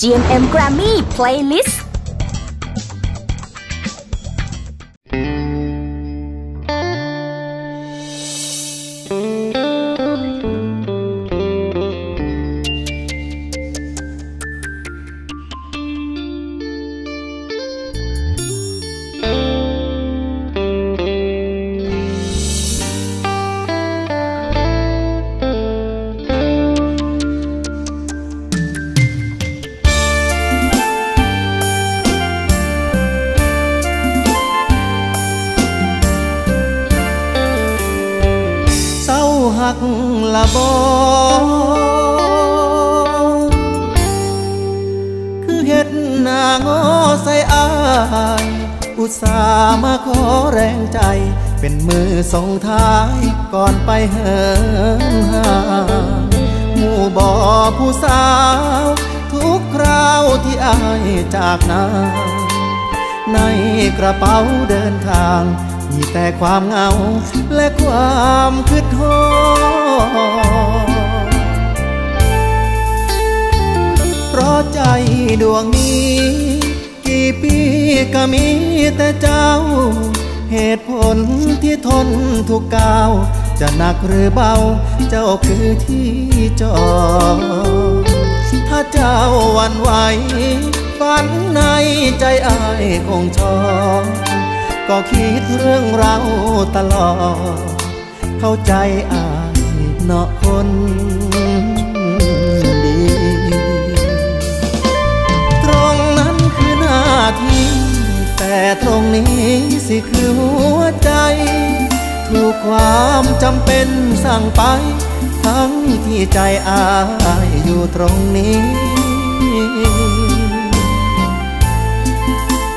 GMM Grammy Playlist มือส่งท้ายก่อนไปเหินห่างหมู่บ่อผู้สาว ทุกคราวที่อายจากนาในกระเป๋าเดินทาง มีแต่ความเหงาและความคืดทอเพราะใจดวงนี้ กี่ปีก็มีแต่เจ้า เหตุผลที่ทนทุกก้าว จะหนักหรือเบา เจ้าคือที่จอ ถ้าเจ้าวันไหวฝันในใจอายคงชอ ก็คิดเรื่องเราตลอด เข้าใจอายเนาะคนดี ตรงนั้นคือหน้าที่ ต่ตรงนี้สิคือหัวใจ ถูกความจำเป็นสั่งไป ทั้งที่ใจอายอยู่ตรงนี้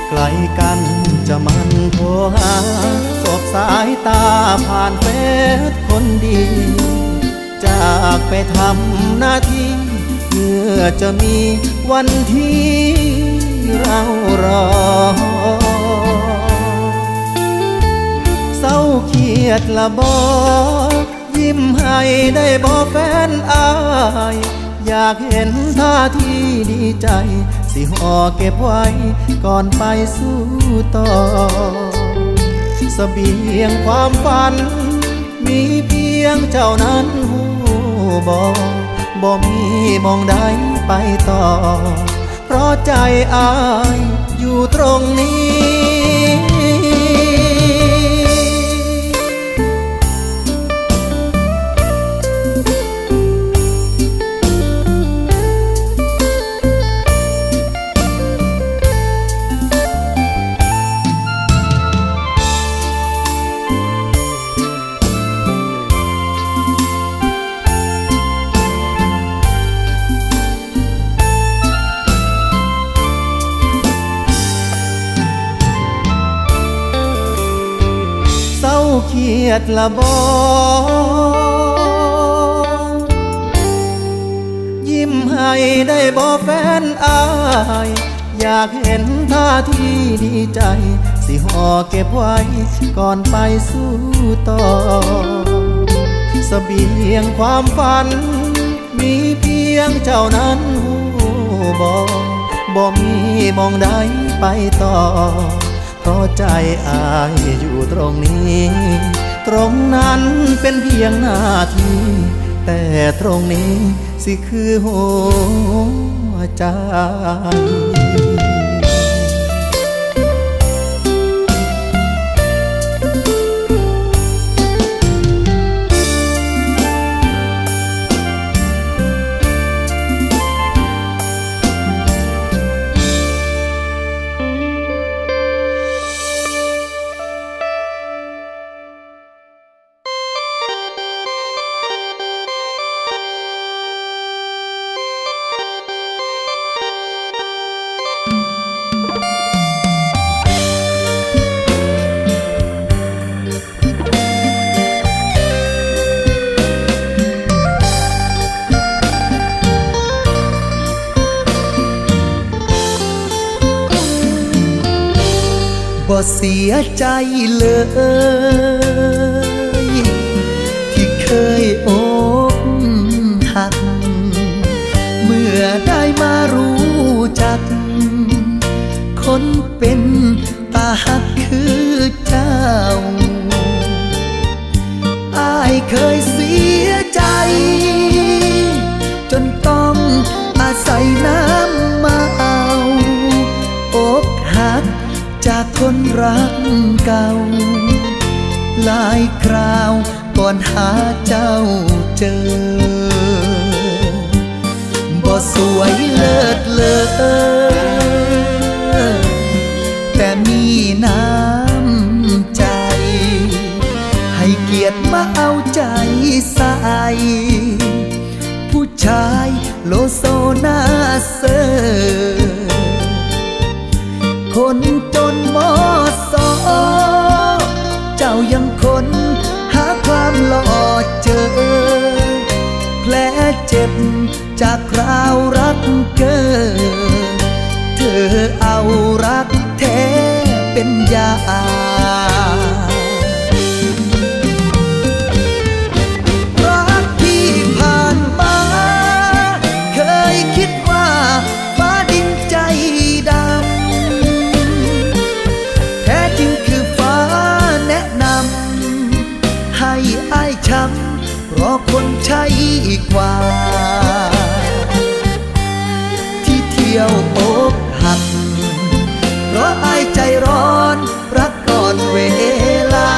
ไกลกันจะมันโทรหาสบสายตาผ่านเฟซคนดี จากไปทำหน้าที่เมื่อจะมีวันที่เรารอ เศร้าเครียดละบอยิ้มให้ได้บอแฟนอาย อยากเห็นท่าที่ดีใจ สิห่อเก็บไว้ก่อนไปสู้ต่อสเบียงความฝัน มีเพียงเจ้านั้นหูบอกบ่มีมองใดไปต่อ เพราะใจอายอยู่ตรงนี้ เครียดละบอยิ้มให้ได้บอแฟนอาย อยากเห็นท่าที่ดีใจ สิห่อเก็บไว้ก่อนไปสู้ต่อสเบียงความฝัน มีเพียงเจ้านั้นหูบอบ่มีมองใดไปต่อ เพราะใจอายอยู่ตรงนี้ ตรงนั้นเป็นเพียงหน้าที่ แต่ตรงนี้สิคือหัวใจ ใจเลย กเก่า หลายคราวก่อนหาเจ้าเจอ บ่สวยเลิศเลอแต่มีน้ำใจ ให้เกียรติมาเอาใจใส่ผู้ชายโลโซนาเซอร์คนจนมอสอ เจ้ายังคนหาความหล่อเจอ แผลเจ็บจากคราวรักเกินเธอเอารักแท้เป็นยา กว่า ที่เที่ยวอกหัก เพราะอายใจร้อนรักก่อนเวลา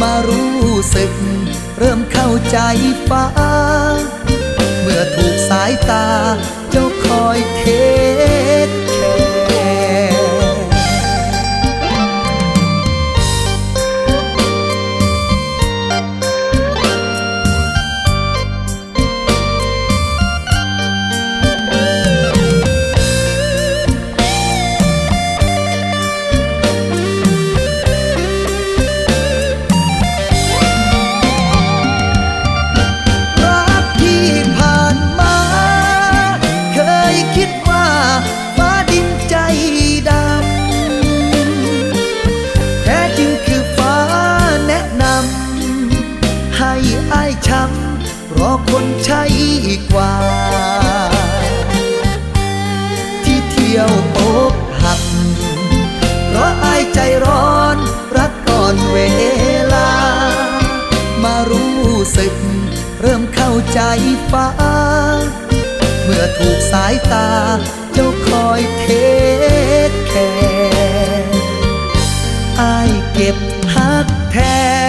มารู้สึก เริ่มเข้าใจฟ้า เมื่อถูกสายตา เจ้าคอยเท นใช่กว่า ที่เที่ยวอกหัก เพราะอายใจร้อน รักก่อนเวลา มารู้สึก เริ่มเข้าใจฟ้า เมื่อถูกสายตา เจ้าคอยเทคแคร์อายเก็บหักแท้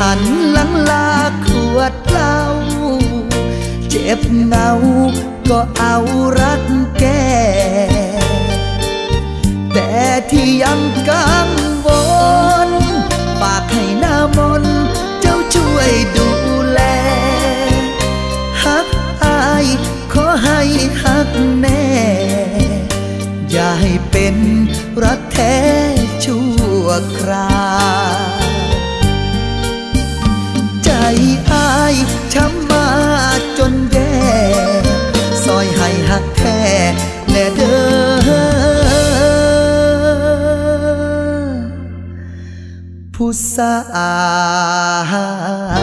หันหลังลาขวดเหล้าเจ็บเงาก็เอารักแก้แต่ที่ยังกังวลฝากให้หน้ามนเจ้าช่วยดูแลฮักอายขอให้ฮักแน่ อย่าให้เป็นรักแท้ชั่วคราว อายช้ำมาจนแย่ซอยให้หักแท้แน่เด้อผู้สาว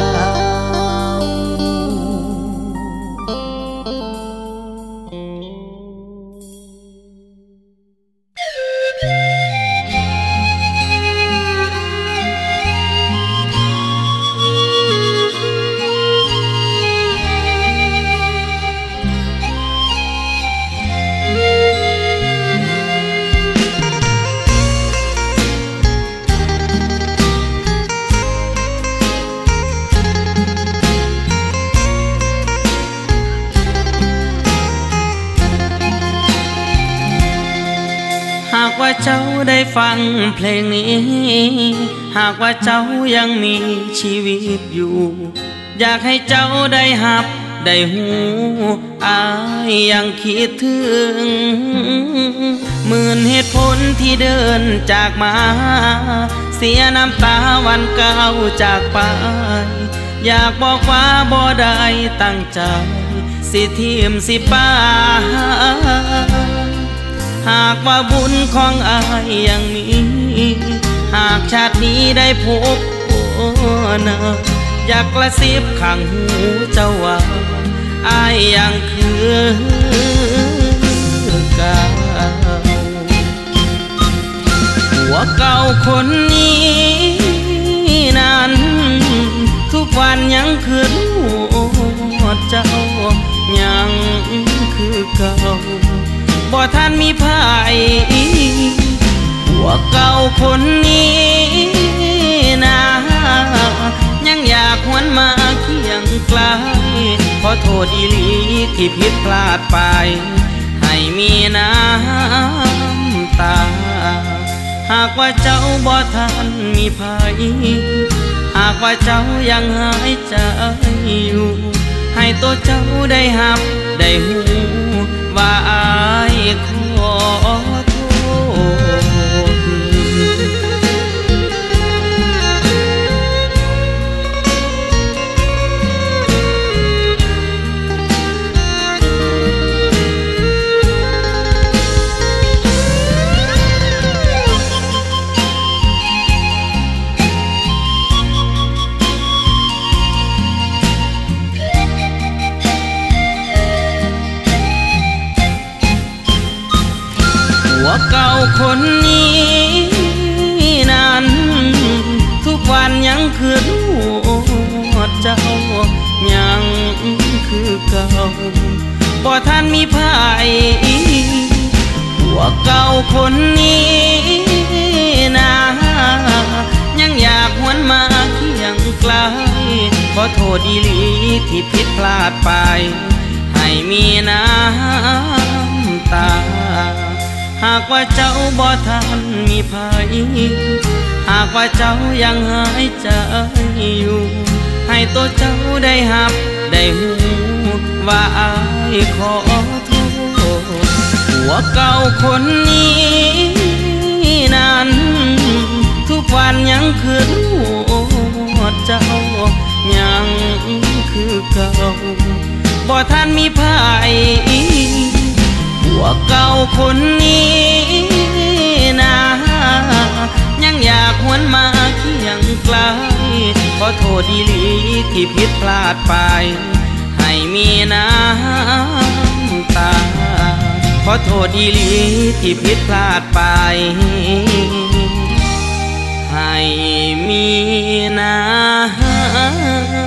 ว่าเจ้าได้ฟังเพลงนี้ หากว่าเจ้ายังมีชีวิตอยู่ อยากให้เจ้าได้หับได้หูอายยังคิดถึงหมื่นเหตุผลที่เดินจากมา เสียน้ำตาวันเก่าจากไป อยากบอกว่าบ่ได้ตั้งใจ สิทีมสิป้า หากว่าบุญของอายยังมี หากชาตินี้ได้พบเนออยากกระซิบข้างหูเจ้าว่าอายยังคือเก่าหัวเก่าคนนี้นั้นทุกวันยังคืนหัวเจ้ายาเก่า บ่ท่านมีภัยหัวเก่าคนนี้นะยังอยากหวนมาเคียงไกลขอโทษอีหลีที่ผิดพลาดไป ให้มีน้ำตา หากว่าเจ้าบ่ทันมีภัยหากว่าเจ้ายังหายใจอยู่ ตัวเจ้าได้หับ ได้หูว่าอายขอ คนนี้นั้น ทุกวันยังคือหัวเจ้า ยังคือเก่าบ่ท่านมีภัยหัวเก่าคนนี้นะยังอยากหวนมาเคียงไกลขอโทษอีลีที่ผิดพลาดไป ให้มีน้ำตา หากว่าเจ้าบ่ทันมีภัยหากว่าเจ้ายังหายใจอยู่ ให้ตัวเจ้าได้หับได้หูว่าอายขอโทษหัวเก่าคนนี้นั้น ทุกวันยังคือหัวเจ้ายังคือเก่าบ่ท่านมีภัย หัวเก่าคนนี้นะยังอยากหวนมาเคียงไกลขอโทษดีลีที่ผิดพลาดไป ให้มีน้ำตา ขอโทษดีลีที่ผิดพลาดไป ให้มีน้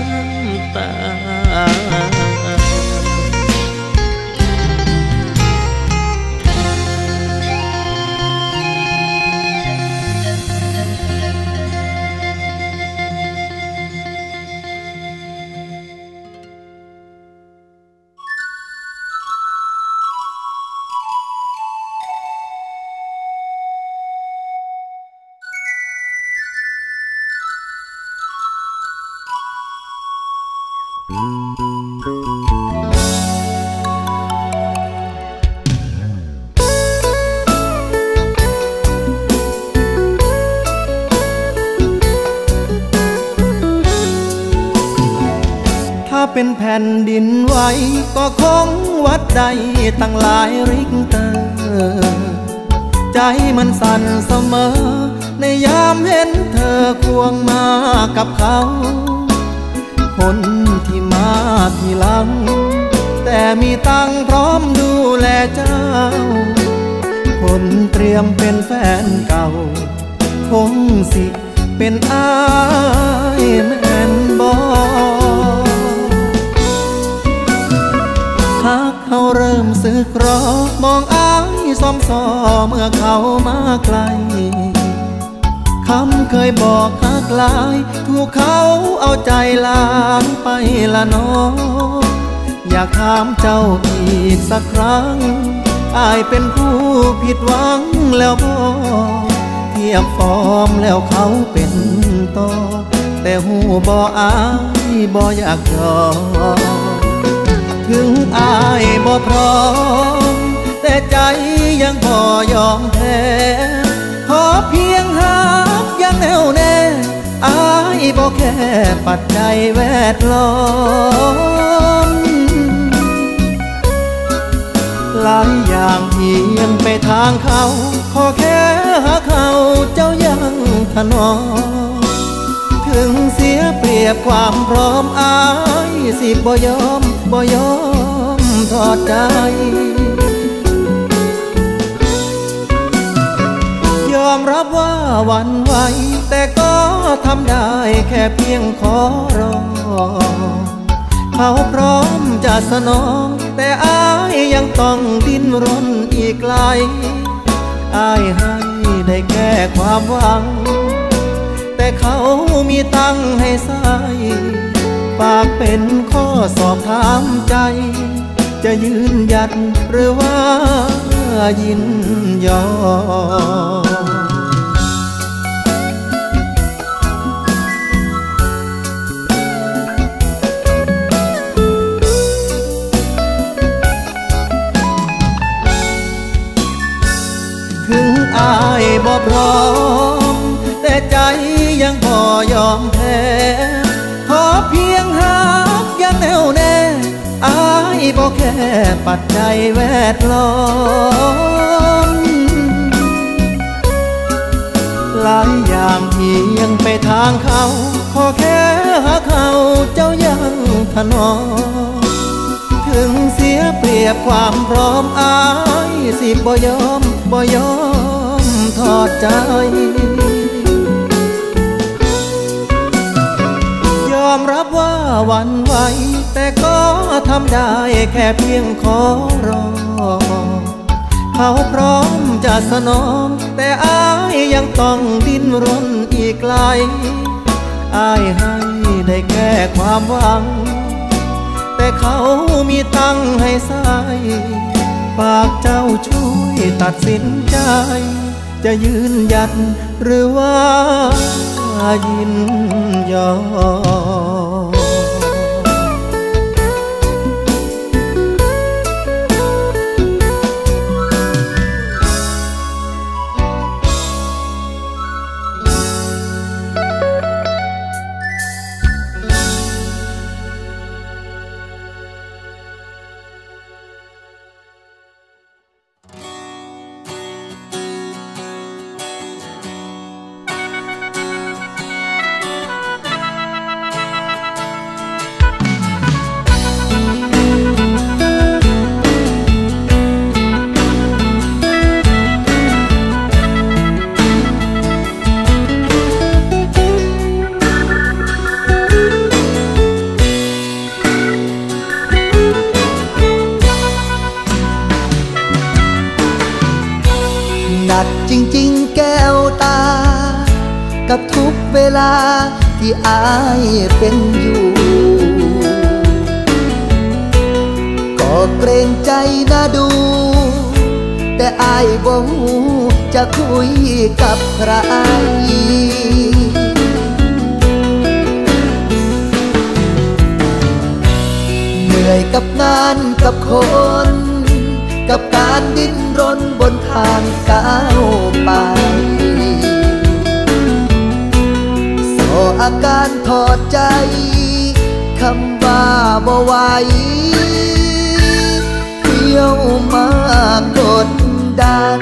ำ เป็นแผ่นดินไหวก็คงวัดใดตั้งหลายริกเตอร์ใจมันสั่นเสมอ ในยามเห็นเธอควงมากับเขา คนที่มาทีหลัง แต่มีตังพร้อมดูแลเจ้า คนเตรียมเป็นแฟนเก่า คงสิเป็นอายแม่นบอก เขาเริ่มสึกรอมองอายซ้อมซอเมื่อเขามาไกลคำเคยบอกหักลาย ถูกเขาเอาใจล้างไปละน้องอยากถามเจ้าอีกสักครั้ง อายเป็นผู้ผิดหวังแล้วบอเทียบฟอร์มแล้วเขาเป็นต่อแต่หูบออายบออยากยอม ถึงอายบ่พร้อม แต่ใจยังพอยอมแพ้ขอเพียงหากยังแน่วแน่อายบ่แค่ปัจจัยแวดล้อมหลายอย่างเพียงไปทางเขา ขอแค่หาเขาเจ้ายังถนอม ถึงเสียเปรียบความพร้อมอายสิบ่ยอมบ่ยอมทอดใจยอมรับว่าวันไหวแต่ก็ทำได้แค่เพียงขอรอคเขาพร้อมจะสนอง แต่อายยังต้องดิ้นรนอีกไกลอายให้ได้แค่ความหวัง เขามีตังให้ใส่ปากเป็นข้อสอบถามใจ จะยืนหยัดหรือว่ายินยอมถึงอายบ่พร้อม ยอยอมแพ้ขอเพียงหากยังแน่วแน่อายบ่แค่ปัจจัยแวดล้อมหลายอย่างเพียงไปทางเขา ขอแค่หาเขาเจ้ายังถนอมถึงเสียเปรียบความพร้อมอายสิบ่ยอมบ่ยอมทอดใจ อมรับว่าวันไหว แต่ก็ทำได้แค่เพียงขอรอ เขาพร้อมจะสนอง แต่อายยังต้องดิ้นรนอีกไกลอายให้ได้แค่ความหวัง แต่เขามีตังให้ใส่ฝากเจ้าช่วยตัดสินใจ จะยืนหยัดหรือว่า ยิน คุยกับใคร เหนื่อยกับงานกับคน กับการดิ้นรนบนทางก้าวไปโซอาการถอดใจคำว่าบ่ไหวเที่ยวมากดดัน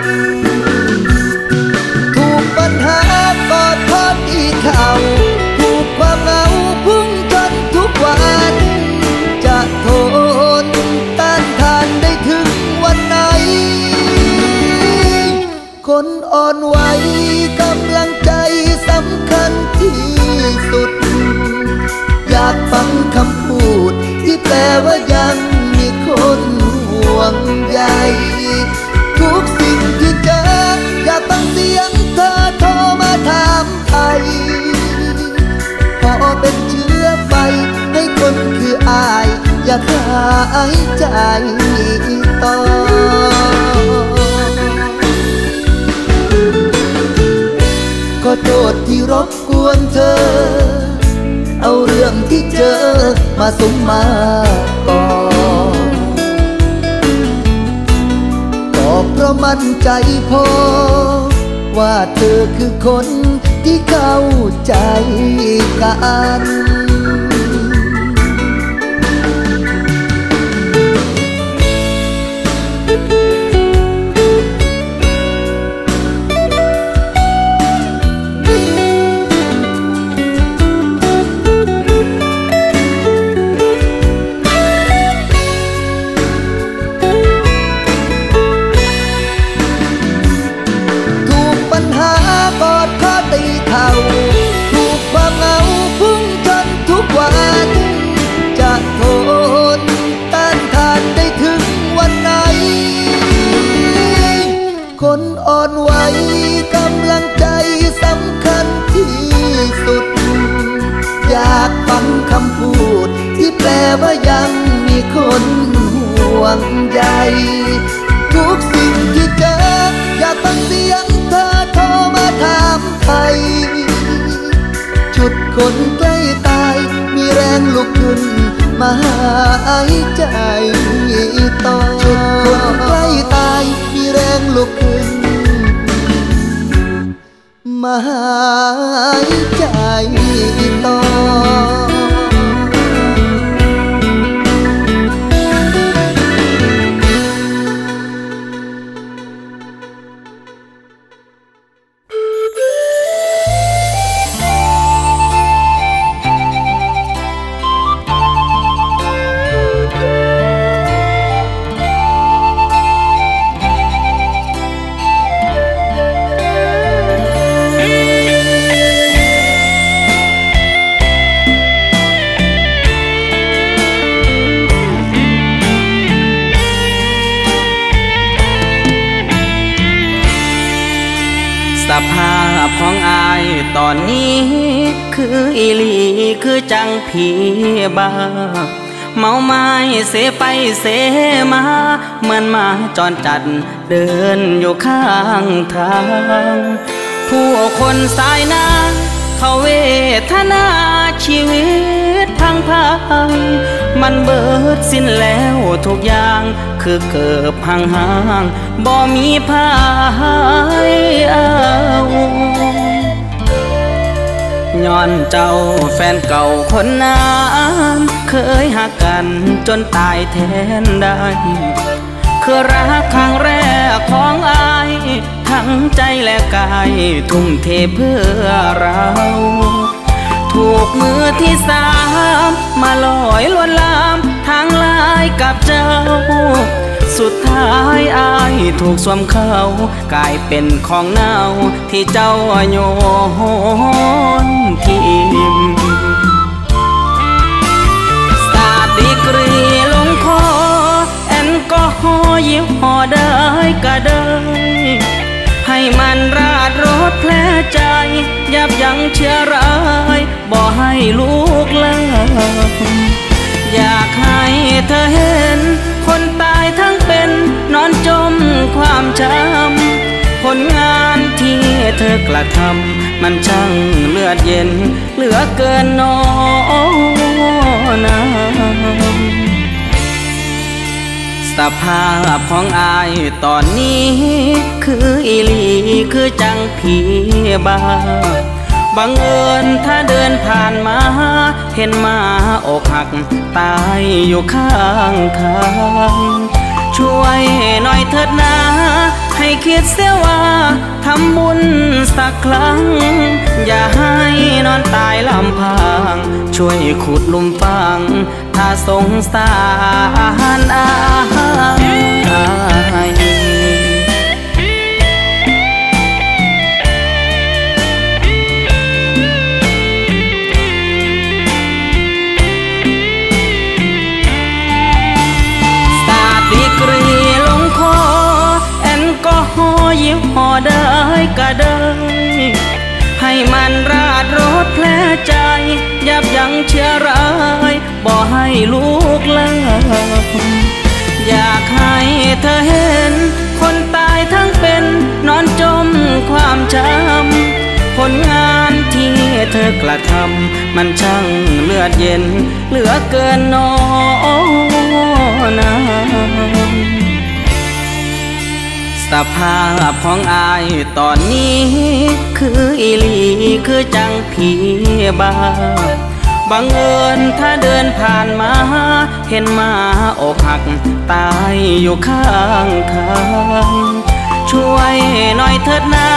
ว่ายังมีคนห่วงใยทุกสิ่งที่เจออย่ากฟังเสียงเธอโทรมาถามไทยพอเป็นเชื้อไฟให้คนคืออาย อยากหายใจต่อก็โทษที่รบกวนเธอ เอาเรื่องที่เจอมาสมมาก่อนก็เพราะมั่นใจพอ ว่าเธอคือคนที่เข้าใจกัน ของอายตอนนี้ คืออีลีคือจังผีบาเมาไม้เสไปเสมาเหมือนมาจอนจัดเดินอยู่ข้างทาง ผู้คนสายนาเขาเวทนาชีวิต พังพังมันเบิดสิ้นแล้วทุกอย่าง คือเกิดพังห่างบ่มีพายเอาย้อนเจ้าแฟนเก่าคนนั้นเคยหักกันจนตายแทนได้ คือรักครั้งแรกของอายทั้งใจและกายทุ่มเทเพื่อเรา ถูกมือที่สามมาลอยลวนลามทางลายกับเจ้า สุดท้ายอายถูกสวมเขากลายเป็นของเน่าที่เจ้าโยนทิมสาดดีกรีลงคอแอลกอฮอล์ยี่ห้อได้ก็ได้ ให้มันราดรถแผล ยับยั้งเชื้อร้ายบ่ให้ลูกเลิกอยากให้เธอเห็น คนตายทั้งเป็นนอนจมความช้ำผลงานที่เธอกระทำมันช่างเลือดเย็น เหลือเกินนอนามสภาพของอายตอนนี้ คืออีลีคือจังผีบาบังเอิญถ้าเดินผ่านมา เห็นหมาอกหัก ตายอยู่ข้างทางช่วยหน่อยเถิดนะ ให้คิดเสียว่าทำบุญสักครั้ง อย่าให้นอนตายลำพัง ช่วยขุดลุมฟัง ถ้าสงสารอายส ก็ได้ ให้มันราดรถแผลใจ ยับยั้งเชื้อร้ายบ่ให้ลูกเลิกอยากให้เธอเห็น คนตายทั้งเป็นนอนจมความช้ำผลงานที่เธอกระทำมันช่างเลือดเย็น เหลือเกินนอนา สภาพของอายตอนนี้ คืออีหลีคือจังผีบาบังเอิญถ้าเดินผ่านมา เห็นหมาอกหัก ตายอยู่ข้างทาง ช่วยหน่อยเถิดนะ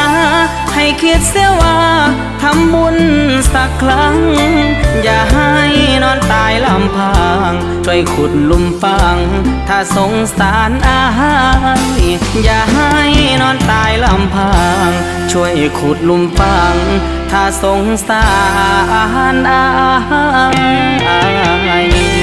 ให้คิดเสียว่าทำบุญสักครั้ง อย่าให้นอนตายลำพัง ช่วยขุดลุมฝัง ถ้าสงสารอายอย่าให้นอนตายลำพัง ช่วยขุดลุมฝัง ถ้าสงสารอาย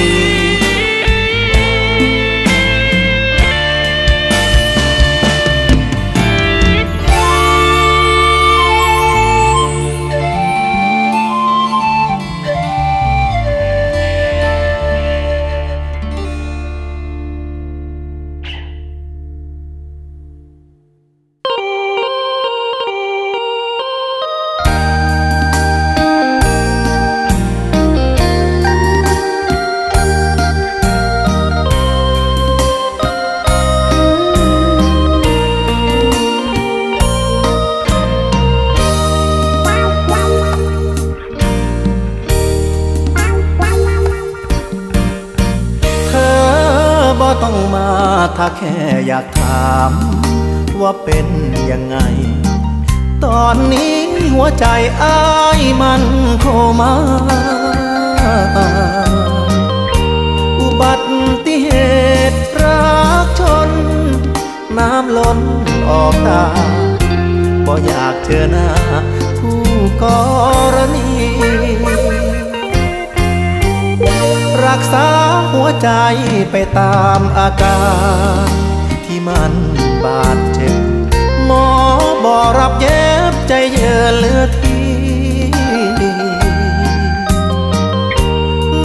เยือเหลือที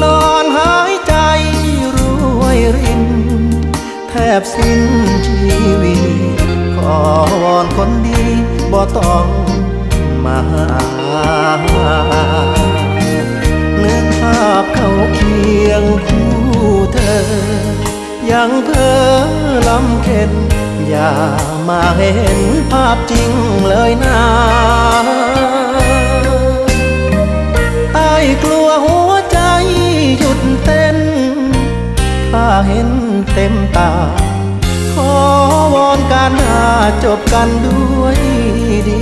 นอนหายใจรวยริน แทบสิ้นชีวิตขอวอนคนดีบ่ต้องมาหานึกภาพเขาเคียงคู่เธอ ยังเพ้อลำเค็น อย่ามาเห็นภาพจริงเลยนะไอ้กลัวหัวใจหยุดเต้น ถ้าเห็นเต็มตา ขอวอนการหาจบกันด้วยดี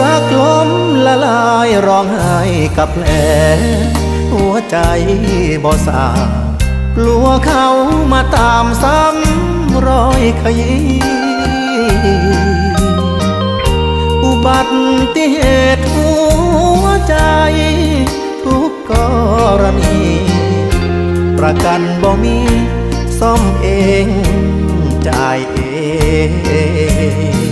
รักล้มละลายร้องไห้กับแผลหัวใจบ่สา กลัวเขามาตามซ้ำรอยขยี้อุบัติเหตุหัวใจ ทุกกรณี ประกันบ่มีซ่อมเองจ่ายเอง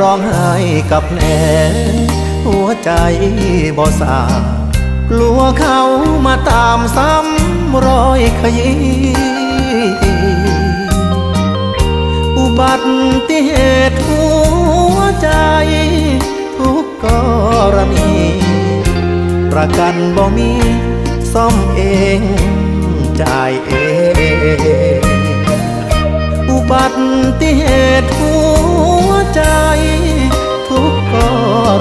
ร้องไห้กับแผลหัวใจบ่สากลัวเขามาตามซ้ำรอยขยี้อุบัติเหตุหัวใจ ทุกกรณี ประกันบ่มีซ่อมเองจ่ายเอง อุบัติเหตุหัว ใจทุกก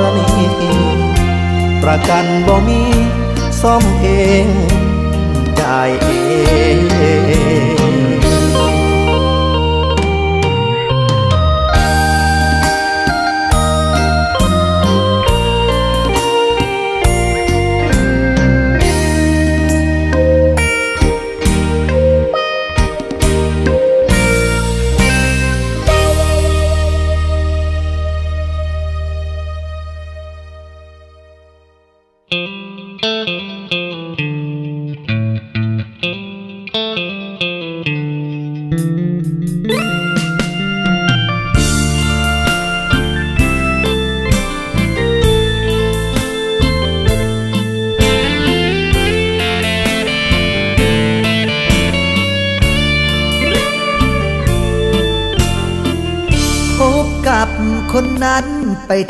รณี ประกันบ่มีซ่อมเองได้เอง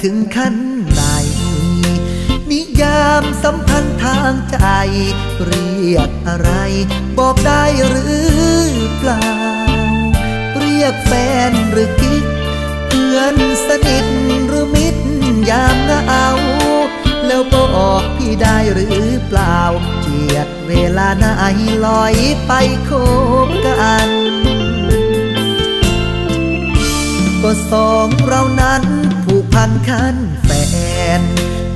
ถึงขั้นไหน นิยามสัมพันธ์ทางใจ เรียกอะไร บอกได้หรือเปล่า เรียกแฟนหรือกิ๊กเพื่อนสนิทหรือมิตรยามเหงาแล้วบอกพี่ได้หรือเปล่า เจียดเวลาไหนลอยไปคบกันก็สองเรานั้น ผูกพันคันแฟน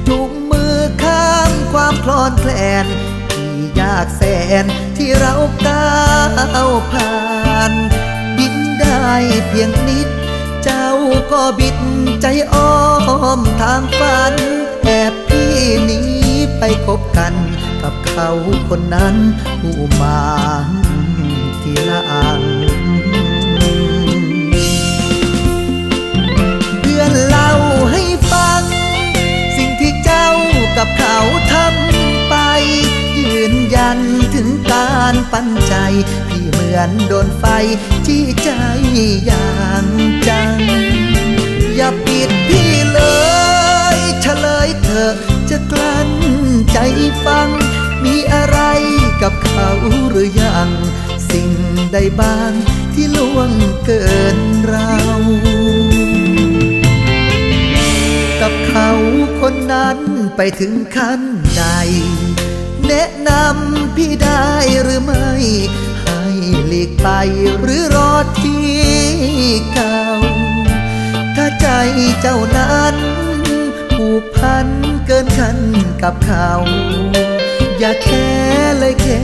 จุงมือข้ามความคลอนแคลนที่ยากแสนที่เราก้าวผ่านบินได้เพียงนิด เจ้าก็บิดใจอ้อมทางฝันแอบพี่หนีไปคบกันกับเขาคนนั้นผู้มาทีหลัง กับเขาทำไป ยืนยันถึงการปันใจที่เหมือนโดนไฟจี้ใจอย่างจัง อย่าปิดพี่เลยเฉลยเถอจะกลั้นใจฟัง มีอะไรกับเขาหรือยัง สิ่งใดบ้างที่ล่วงเกินเรากับเขาคนนั้น ไปถึงขั้นใด แนะนำพี่ได้หรือไม่ ให้หลีกไปหรือรอที่เก่า ถ้าใจเจ้านั้นผูกพันเกินขั้นกับเขา อย่าแค่เลยแค่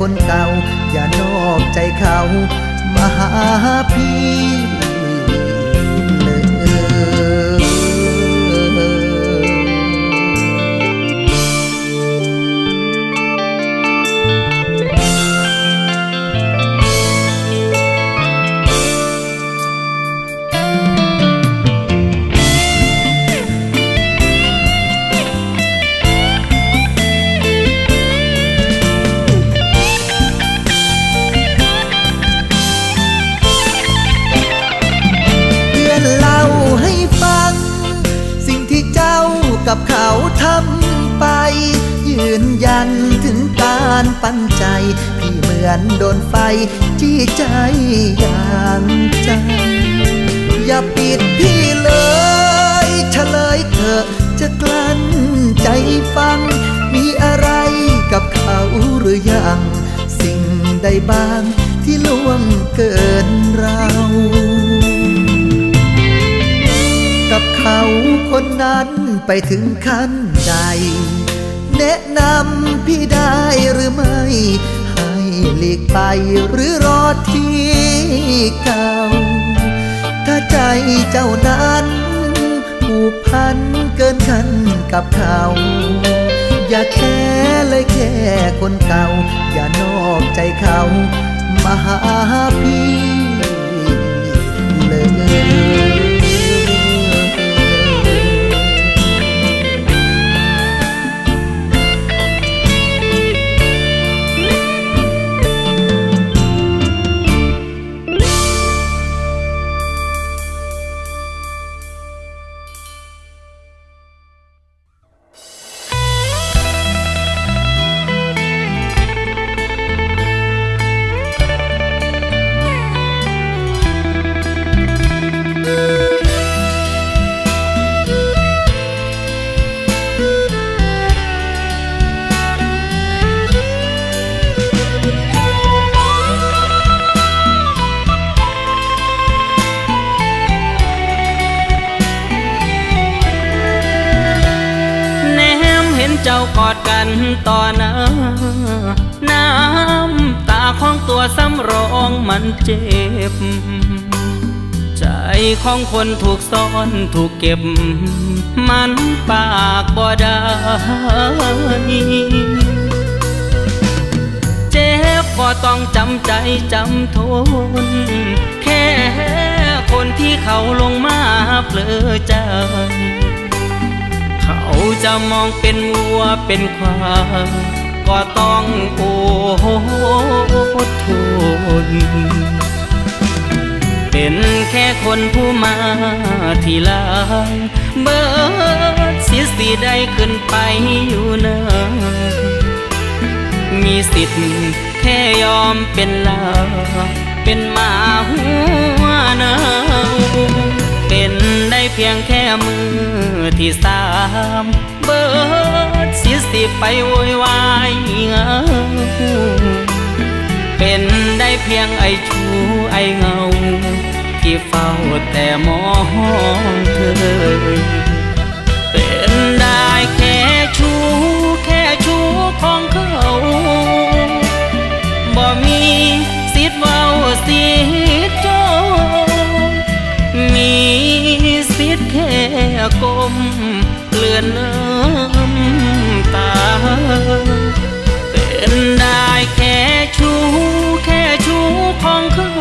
คนเก่า อย่านอกใจเขา มาหาพี่ นยันถึงการปั้นใจที่เหมือนโดนไฟจี้ใจอย่างจังอย่าปิดพี่เลยเฉลยเถอะจะกลั้นใจฟัง มีอะไรกับเขาหรือยัง สิ่งใดบ้างที่ล่วงเกินเรากับเขาคนนั้นไปถึงขั้นใด แนะนำพี่ได้หรือไม่ ให้หลีกไปหรือรอที่เก่า ถ้าใจเจ้านั้นผูกพันเกินขันกับเขา อย่าแค่เลยแค่คนเก่า อย่านอกใจเขามาหาพี่เลย เจ้ากอดกันต่อหน้า น้ำตาของตัวสำรองมันเจ็บ ใจของคนถูกซ่อนถูกเก็บ มันปากบ่ได้เจ็บก็ต้องจำใจจำทน แค่คนที่เขาลงมาเปลือใจ เขาจะมองเป็นวัวเป็นควายก็ต้องโอดทน เป็นแค่คนผู้มาทีหลังเบิดเสียสีได้ขึ้นไปอยู่เนินมีสิทธิ์แค่ยอมเป็นลาเป็นหมาหัวเนา เป็นได้เพียงแค่มือที่สามเบิดสียสิไปโวยวายเงาเป็นได้เพียงไอชูไอเงา ที่เฝ้าแต่มองเธอ อนน้ำตา เป็นได้แค่ชู้แค่ชู้ของเขา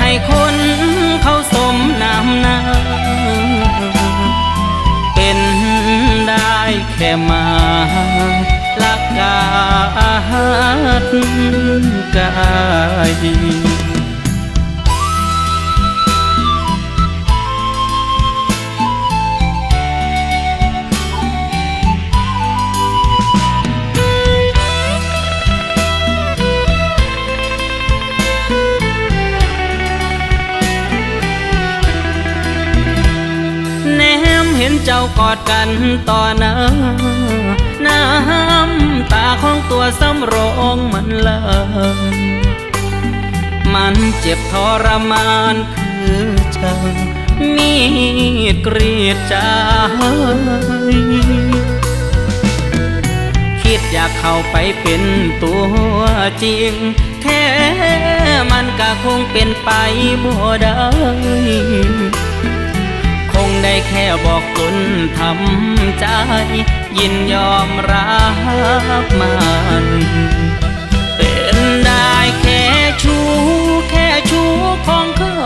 ให้คนเขาสมน้ำหน้า เป็นได้แค่มาลักกาดกาย ต่อหน้า น้ำตาของตัวสำรองมันเลิมันเจ็บทรมานคือจังมีดกรีดใจ คิดอยากเข้าไปเป็นตัวจริงแค่มันก็คงเป็นไปบ่ได้ งได้แค่บอกตนทำใจ ยินยอมรับมันเป็นได้แค่ชู้แค่ชู้ของเขา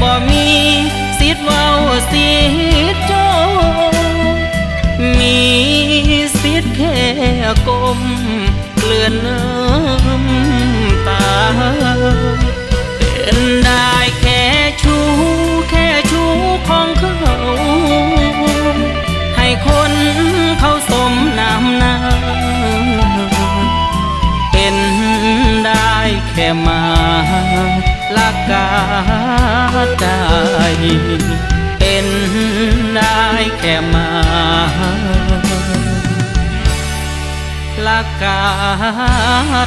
บ่มีสิทธิ์ว่าสิทธิ์โจมีสิทธิ์แค่กลมเกลื่อนน้ำตาเป็นได้ แค่มาลักกาใจเป็นได้แค่มาลักกา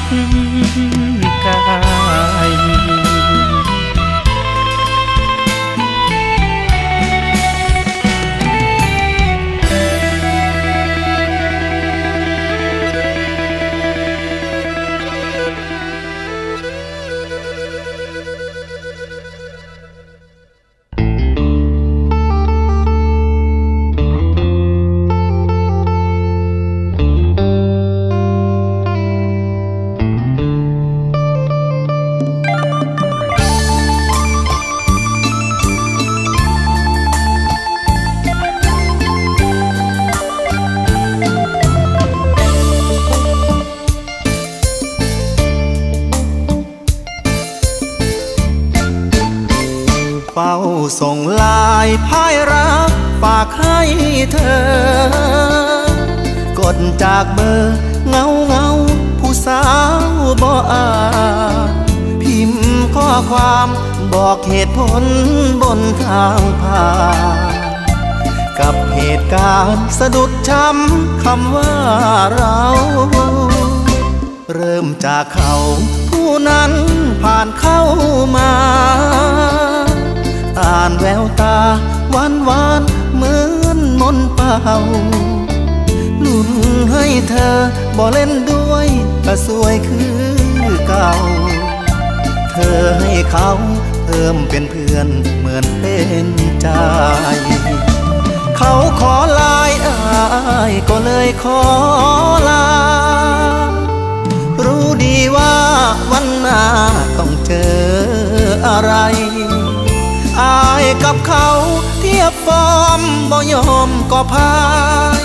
ดกาย เธอกดจากเบอร์เงาเงาผู้สาวบ่อ่าพิมพ์ข้อความบอกเหตุผลบนทางผ่านกับเหตุการณ์สะดุดช้ำคำว่าเรา เริ่มจากเขาผู้นั้นผ่านเข้ามาอ่านแววตาหวานหวานเหมือ นเป่าลุ่นให้เธอบ่เล่นด้วยก็สวยคือเก่า เธอให้เขาเพิ่มเป็นเพื่อนเหมือนเป็นใจ เขาขอลายอายก็เลยขอลา รู้ดีว่าวันหน้าต้องเจออะไร อายกับเขา บฟอร์มบ่ยอมก็พาย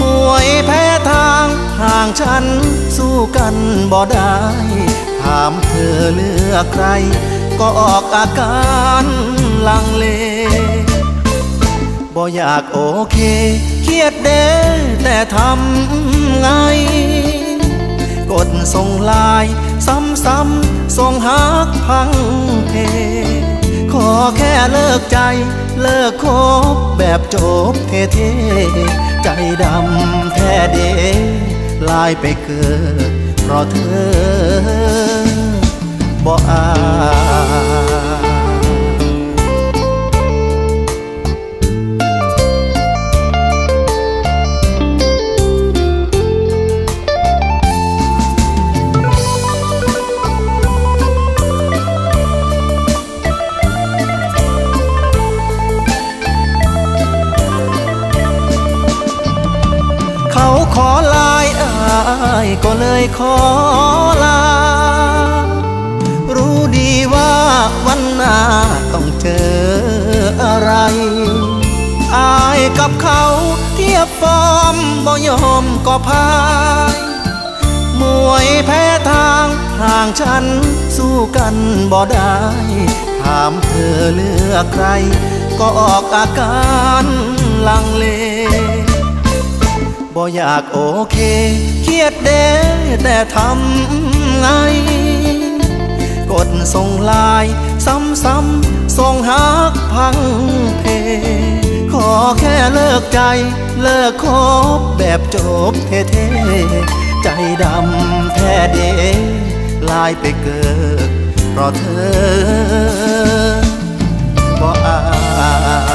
มวยแพ้ทางห่างฉันสู้กันบ่ได้ ถามเธอเลือกใคร ก็ออกอาการลังเลบ่อยากโอเค เครียดเด้แต่ทำไง กดส่งลาย ซ้ำๆส่งหักพังเพ ขอแค่เลิกใจ เลิกคบแบบจบเท่ๆใจดำแท้เดลายไปเกิดเพราะเธอบ่อา ก็เลยขอลา รู้ดีว่าวันหน้าต้องเจออะไร อายกับเขาเทียบฟอร์มบ่ยอมก็พายมวยแพ้ทางห่างฉันสู้กันบ่ได้ ถามเธอเลือกใคร ก็ออกอาการลังเลบ่อยากโอเค ยดเด้แต่ทำไง กดส่งลายซ้ำๆส่งหักพังเพ ขอแค่เลิกใจ เลิกคบแบบจบเท่ๆ ใจดำแท้เดลายไปเกิดเพราะเธอบ่อา